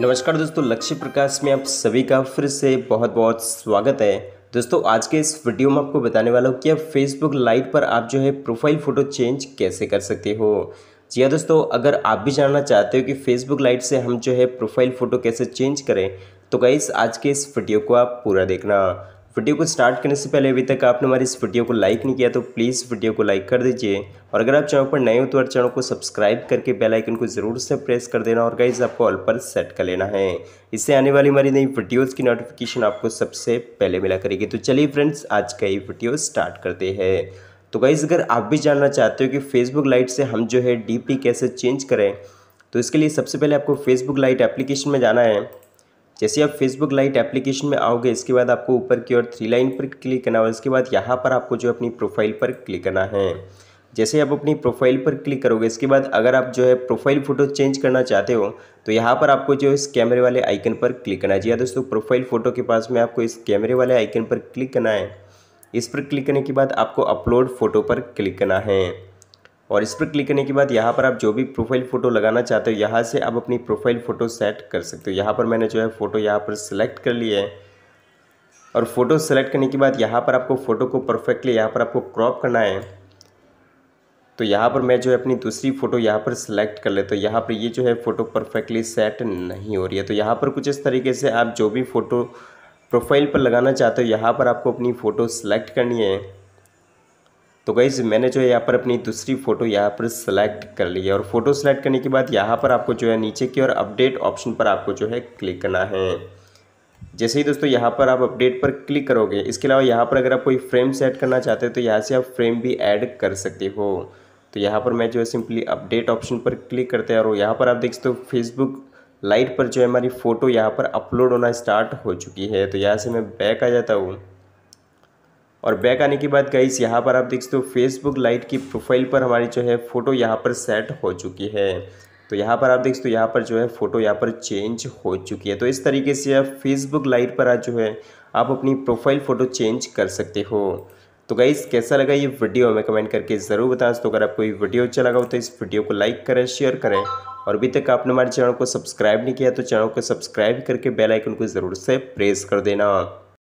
नमस्कार दोस्तों, लक्ष्य प्रकाश में आप सभी का फिर से बहुत बहुत स्वागत है। दोस्तों, आज के इस वीडियो में आपको बताने वाला हूँ कि आप फेसबुक लाइट पर आप जो है प्रोफ़ाइल फ़ोटो चेंज कैसे कर सकते हो। जी हाँ दोस्तों, अगर आप भी जानना चाहते हो कि फेसबुक लाइट से हम जो है प्रोफ़ाइल फ़ोटो कैसे चेंज करें तो गाइस आज के इस वीडियो को आप पूरा देखना। वीडियो को स्टार्ट करने से पहले अभी तक आपने हमारी इस वीडियो को लाइक नहीं किया तो प्लीज़ वीडियो को लाइक कर दीजिए। और अगर आप चैनल पर नए हो तो चैनल को सब्सक्राइब करके बेल आइकन को ज़रूर से प्रेस कर देना और गाइज़ आपको ऑल पर सेट कर लेना है। इससे आने वाली हमारी नई वीडियोज़ की नोटिफिकेशन आपको सबसे पहले मिला करेगी। तो चलिए फ्रेंड्स आज का ये वीडियो स्टार्ट करते हैं। तो गाइज़ अगर आप भी जानना चाहते हो कि फेसबुक लाइट से हम जो है डीपी कैसे चेंज करें तो इसके लिए सबसे पहले आपको फेसबुक लाइट एप्लीकेशन में जाना है। जैसे आप फेसबुक लाइट एप्लीकेशन में आओगे, इसके बाद आपको ऊपर की ओर थ्री लाइन पर क्लिक करना है इसके बाद यहाँ पर आपको जो अपनी प्रोफ़ाइल पर क्लिक करना है। जैसे आप अपनी प्रोफ़ाइल पर क्लिक करोगे, इसके बाद अगर आप जो है प्रोफ़ाइल फ़ोटो चेंज करना चाहते हो तो यहाँ पर आपको जो इस कैमरे वाले आइकन पर क्लिक करना है। जी हाँ दोस्तों प्रोफ़ाइल फ़ोटो के पास में आपको इस कैमरे वाले आइकन पर क्लिक करना है। इस पर क्लिक करने के बाद आपको अपलोड फ़ोटो पर क्लिक करना है। और इस पर क्लिक करने के बाद यहाँ पर आप जो भी प्रोफ़ाइल फ़ोटो लगाना चाहते हो यहाँ से आप अपनी प्रोफ़ाइल फ़ोटो सेट कर सकते हो यहाँ पर मैंने जो है फ़ोटो यहाँ पर सिलेक्ट कर लिया है और फ़ोटो सेलेक्ट करने के बाद यहाँ पर आपको फ़ोटो को परफेक्टली यहाँ पर आपको क्रॉप करना है तो यहाँ पर मैं जो है अपनी दूसरी फ़ोटो यहाँ पर सिलेक्ट कर ले तो यहाँ पर ये जो है फ़ोटो परफेक्टली सेट नहीं हो रही है तो यहाँ पर कुछ इस तरीके से आप जो भी फ़ोटो प्रोफ़ाइल पर लगाना चाहते हो यहाँ पर आपको अपनी फ़ोटो सेलेक्ट करनी है तो गई मैंने जो है यहाँ पर अपनी दूसरी फ़ोटो यहाँ पर सेलेक्ट कर ली है और फ़ोटो सेलेक्ट करने के बाद यहाँ पर आपको जो है नीचे की और अपडेट ऑप्शन पर आपको जो है क्लिक करना है। जैसे ही दोस्तों यहाँ पर आप अपडेट पर क्लिक करोगे, इसके अलावा यहाँ पर अगर आप कोई फ्रेम सेट करना चाहते हो तो यहाँ से आप फ्रेम भी ऐड कर सकते हो। तो यहाँ पर मैं जो है सिंपली अपडेट ऑप्शन पर क्लिक करते हैं और यहाँ पर आप देख सकते हो फेसबुक लाइट पर जो है हमारी फ़ोटो यहाँ पर अपलोड होना स्टार्ट हो चुकी है। तो यहाँ से मैं बैक आ जाता हूँ। और बैक आने के बाद गाइस यहाँ पर आप देख सकते हो फेसबुक लाइट की प्रोफ़ाइल पर हमारी जो है फ़ोटो यहाँ पर सेट हो चुकी है। तो यहाँ पर आप देख सकते हो, यहाँ पर जो है फ़ोटो यहाँ पर चेंज हो चुकी है। तो इस तरीके से आप फेसबुक लाइट पर आज जो है आप अपनी प्रोफ़ाइल फ़ोटो चेंज कर सकते हो। तो गाइस कैसा लगा ये वीडियो हमें कमेंट करके ज़रूर बताएँ। तो अगर आपको ये वीडियो अच्छा लगा हो तो इस वीडियो को लाइक करें शेयर करें। और अभी तक आपने हमारे चैनल को सब्सक्राइब नहीं किया तो चैनल को सब्सक्राइब करके बेल आइकन को ज़रूर से प्रेस कर देना।